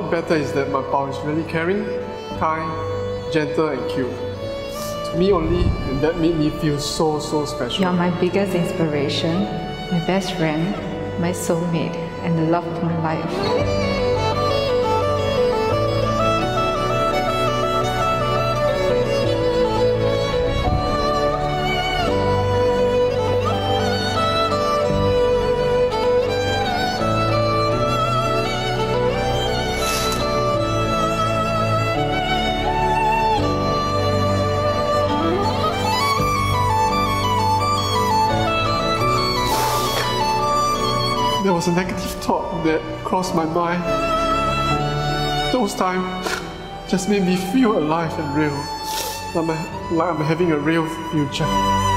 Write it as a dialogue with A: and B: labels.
A: better is that my pal is really caring, kind, gentle, and cute. To me only, and that made me feel so, so special.
B: You're my biggest inspiration, my best friend, my soulmate, and the love of my life.
A: There was a negative thought that crossed my mind. Those times just made me feel alive and real, like, my, like I'm having a real future.